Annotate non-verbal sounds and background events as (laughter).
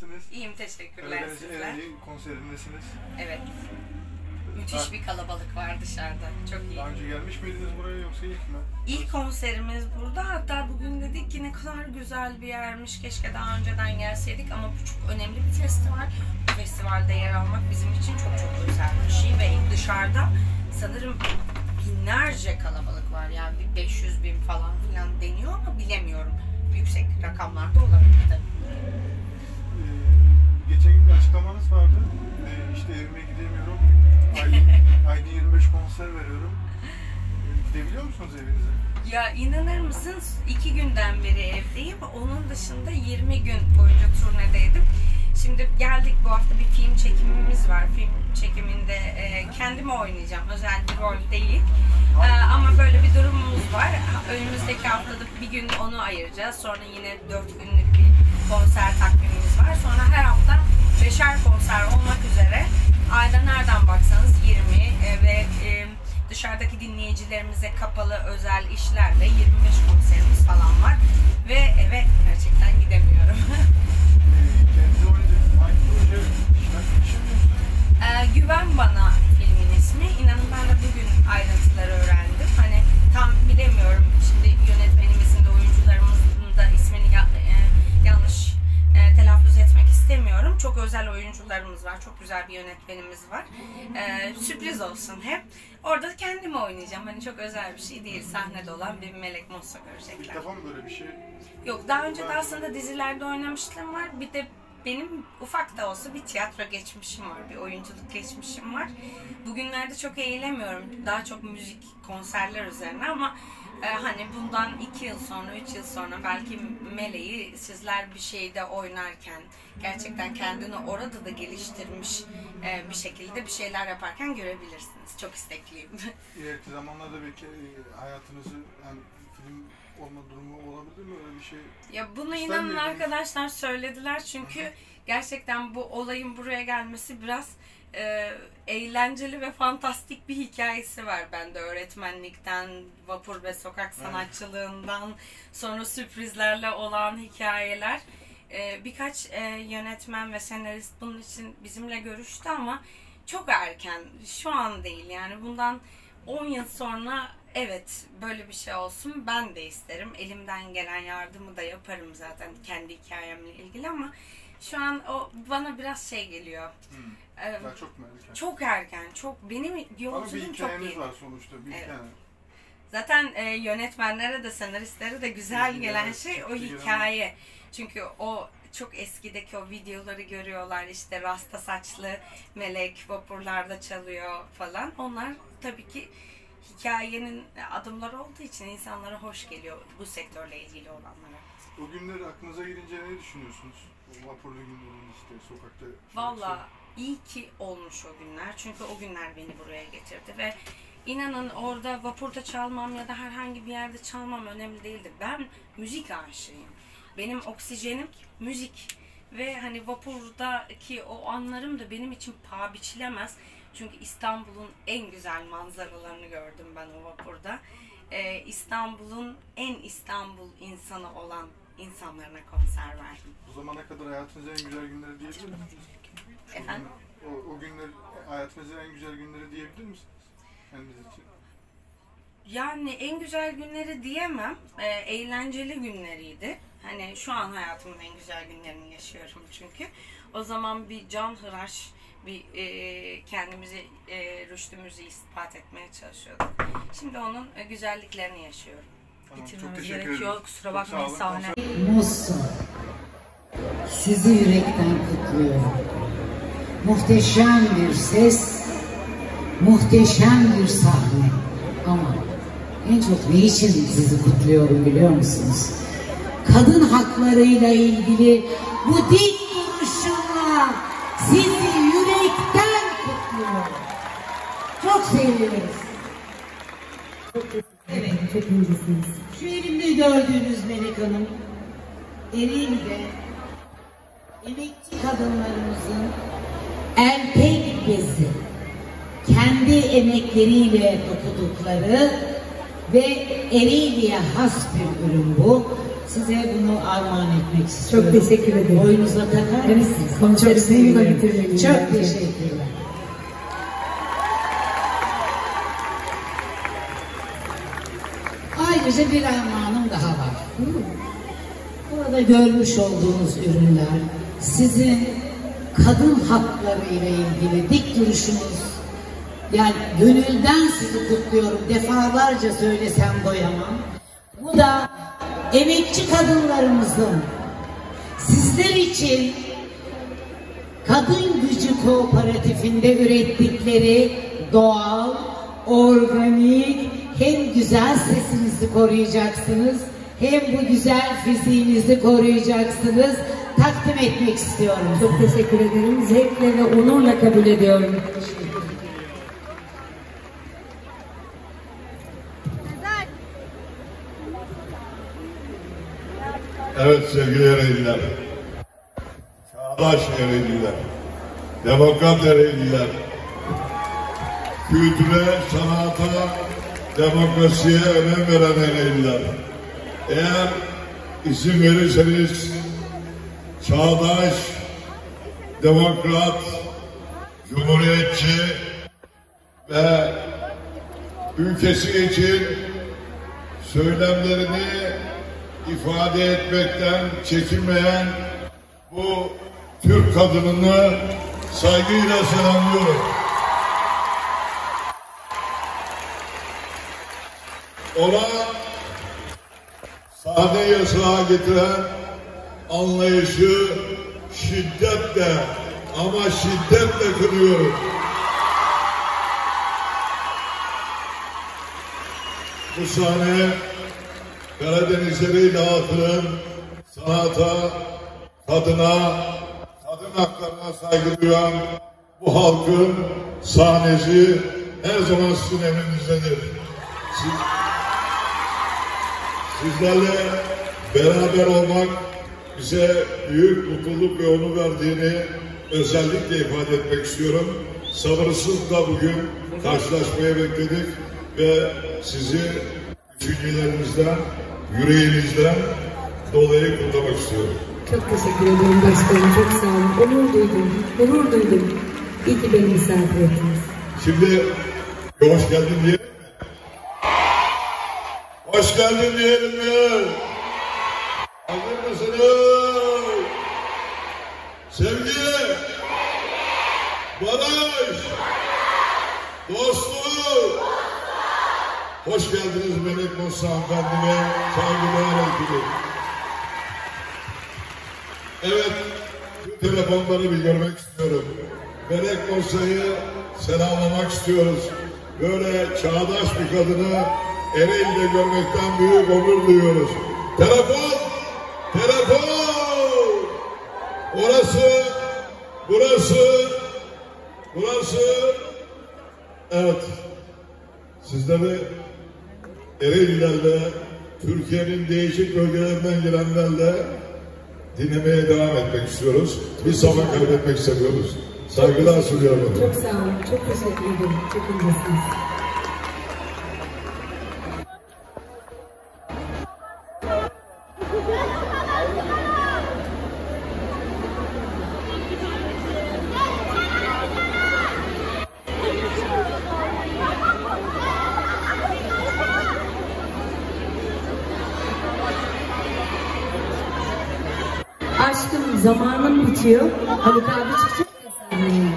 Nasılsınız? İyiyim teşekkürler Karadeniz sizler. Ereğli konserindesiniz. Evet. Müthiş bir kalabalık var dışarıda. Çok iyi. Daha önce gelmiş miydiniz buraya yoksa ilk mi? İlk konserimiz burada. Hatta bugün dedik ki ne kadar güzel bir yermiş. Keşke daha önceden gelseydik ama bu çok önemli bir festival. Bu festivalde yer almak bizim için çok çok özel bir şey ve ilk dışarıda sanırım binlerce kalabalık var. Yani bir 500 bin falan filan deniyor ama bilemiyorum. Yüksek rakamlarda olabilir tabii. Geçen gün bir açıklamanız vardı. Ee, işte evime gidemiyorum. (laughs) Ayda, ayda 25 konser veriyorum. Ee, gidebiliyor musunuz evinize? Ya inanır mısın iki günden beri evdeyim. Onun dışında 20 gün boyunca turnedeydim. Şimdi geldik bu hafta bir film çekimimiz var. Film çekiminde e, kendimi oynayacağım. Özel bir rol değil. E, ama böyle bir durumumuz var. Önümüzdeki haftada bir gün onu ayıracağız. Sonra yine 4 günlük bir konser takvimimiz var. Sonra her hafta beşer konser olmak üzere ayda nereden baksanız 20 e, ve e, dışarıdaki dinleyicilerimize kapalı özel işlerle 25 konserimiz falan var. Ve eve gerçekten gidemiyorum. Ee, (laughs) Güven Bana filmin ismi. İnanın ben de bugün ayrıntıları öğrendim. Hani tam bilemiyorum. Çok özel oyuncularımız var. Çok güzel bir yönetmenimiz var. Ee, sürpriz olsun hep. Orada kendimi oynayacağım. Hani çok özel bir şey değil. Sahnede olan bir Melek Mossa İlk görecekler. defa mı böyle bir şey? Yok daha önce de aslında dizilerde oynamışlığım var. Bir de benim ufak da olsa bir tiyatro geçmişim var, bir oyunculuk geçmişim var. Bugünlerde çok eğilemiyorum. Daha çok müzik, konserler üzerine ama e, hani bundan iki yıl sonra, üç yıl sonra belki Meleği sizler bir şeyde oynarken gerçekten kendini orada da geliştirmiş e, bir şekilde bir şeyler yaparken görebilirsiniz. Çok istekliyim. (laughs) İleriki zamanlarda belki e, hayatınızı yani film olma durumu olabilir mi? Öyle bir şey Ya bunu İster inanın arkadaşlar söylediler çünkü gerçekten bu olayın buraya gelmesi biraz e, eğlenceli ve fantastik bir hikayesi var. Bende öğretmenlikten, vapur ve sokak sanatçılığından sonra sürprizlerle olan hikayeler. E, birkaç e, yönetmen ve senarist bunun için bizimle görüştü ama çok erken, şu an değil. Yani bundan 10 yıl sonra evet böyle bir şey olsun ben de isterim. Elimden gelen yardımı da yaparım zaten kendi hikayemle ilgili ama şu an o bana biraz şey geliyor. Ee, daha çok mu erken? çok erken, çok benim Ama bir yolculuğum çok hikayeniz iyi. var sonuçta. Bir Evet. hikaye. Zaten e, yönetmenlere de senaristlere de güzel gelen şey o hikaye. Çünkü o çok eskideki o videoları görüyorlar işte rasta saçlı melek vapurlarda çalıyor falan. Onlar tabii ki hikayenin adımları olduğu için insanlara hoş geliyor bu sektörle ilgili olanlara. O günler aklınıza gelince ne düşünüyorsunuz? O vapurlu günlerin işte sokakta. Valla iyi ki olmuş o günler. Çünkü o günler beni buraya getirdi ve inanın orada vapurda çalmam ya da herhangi bir yerde çalmam önemli değildi. Ben müzik aşığıyım. Benim oksijenim müzik ve hani vapurdaki o anlarım da benim için paha biçilemez. Çünkü İstanbul'un en güzel manzaralarını gördüm ben o vapurda. Ee, İstanbul'un en İstanbul insanı olan insanlarına konser verdim. O zamana kadar hayatınızın en güzel günleri diyebilir misiniz? O Efendim? O, o günler hayatınızın en güzel günleri diyebilir misiniz? Kendiniz için. Yani en güzel günleri diyemem. Ee, eğlenceli günleriydi. Hani şu an hayatımın en güzel günlerini yaşıyorum çünkü. O zaman bir can hıraş, bir e, kendimizi, e, rüştümüzü ispat etmeye çalışıyorduk. Şimdi onun e, güzelliklerini yaşıyorum. Tamam, Bitirmemiz gerekiyor. Kusura bakmayın sahne. Musa, sizi yürekten kutluyorum. Muhteşem bir ses, muhteşem bir sahne. Ama en çok ne için sizi kutluyorum biliyor musunuz? Kadın haklarıyla ilgili bu dik duruşumla sizi yürekten kutluyorum. Çok seviniriz. Evet. Çok incesiniz. Şu elimde gördüğünüz Melek Hanım, Ereğli'de emekçi kadınlarımızın erkek bezi, kendi emekleriyle dokudukları ve Ereğli'ye has bir ürün bu. Size bunu armağan etmek istiyorum. Çok teşekkür ederim. Boyunuza takar Evet, mısınız? konserimi Çok sevinirim. bununla bitirmeliyim Çok belki. teşekkürler. Ayrıca bir armağanım daha var. Burada görmüş olduğunuz ürünler sizin kadın hakları ile ilgili dik duruşunuz yani gönülden sizi kutluyorum. Defalarca söylesem doyamam. Bu da emekçi kadınlarımızın sizler için Kadın Gücü Kooperatifinde ürettikleri doğal, organik, hem güzel sesinizi koruyacaksınız, hem bu güzel fiziğinizi koruyacaksınız. Takdim etmek istiyorum. Çok teşekkür ederim. Zevkle ve onurla kabul ediyorum. Evet sevgili Ereğliler, çağdaş Ereğliler, demokrat Ereğliler, kültüre, sanata, demokrasiye önem veren Ereğliler. Eğer izin verirseniz çağdaş, demokrat, cumhuriyetçi ve ülkesi için söylemlerini ifade etmekten çekinmeyen bu Türk kadınını saygıyla selamlıyorum. Ona sahne yasağı getiren anlayışı şiddetle ama şiddetle kınıyorum. Bu sahne Karadenizleri dağıtın, sanata, kadına, kadın haklarına saygı duyan bu halkın sahnesi her zaman sizin emrinizdedir. Siz, sizlerle beraber olmak bize büyük mutluluk ve onur verdiğini özellikle ifade etmek istiyorum. Sabırsızlıkla bugün karşılaşmaya bekledik ve sizi düşüncelerinizden, yüreğinizden dolayı kutlamak istiyorum. Çok teşekkür ederim başkanım. Çok sağ olun. Onur duydum. Onur duydum. İyi ki beni misafir ettiniz. Şimdi hoş geldin mi? Hoş geldin diyelim mi? Hazır mısınız? Sevgi, barış, dostluk. Hoş geldiniz Melek Musa hanımefendime. Saygılar ekledim. Evet, telefonları bir görmek istiyorum. Melek Musa'yı selamlamak istiyoruz. Böyle çağdaş bir kadını Ereğli'de görmekten büyük onur duyuyoruz. Telefon! Telefon! Orası, burası, burası. Evet, sizleri Ereğlilerle, Türkiye'nin değişik bölgelerinden gelenlerle dinlemeye devam etmek istiyoruz. Biz zaman kaybetmek istemiyoruz. Saygılar sunuyorum. Çok sağ olun. Çok teşekkür ederim. Çok incesiniz. Zamanım bitiyor. Haluk abi çıkacak ya sahneye.